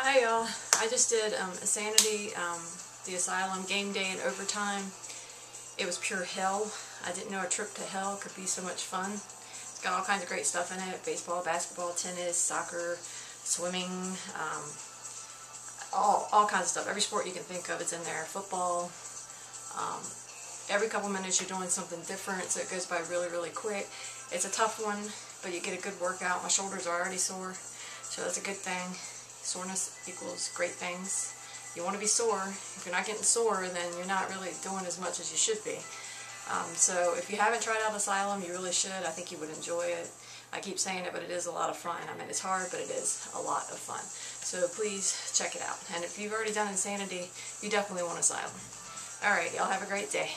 Hi y'all. I just did um, Insanity, um, the Asylum, Game Day and Overtime. It was pure hell. I didn't know a trip to hell could be so much fun. It's got all kinds of great stuff in it. Baseball, basketball, tennis, soccer, swimming, um, all, all kinds of stuff. Every sport you can think of is in there. Football. Um, every couple minutes you're doing something different so it goes by really, really quick. It's a tough one, but you get a good workout. My shoulders are already sore, so that's a good thing. Soreness equals great things. You want to be sore. If you're not getting sore, then you're not really doing as much as you should be. Um, so if you haven't tried out Asylum, you really should. I think you would enjoy it. I keep saying it, but it is a lot of fun. I mean, it's hard, but it is a lot of fun. So please check it out. And if you've already done Insanity, you definitely want Asylum. Alright, y'all have a great day.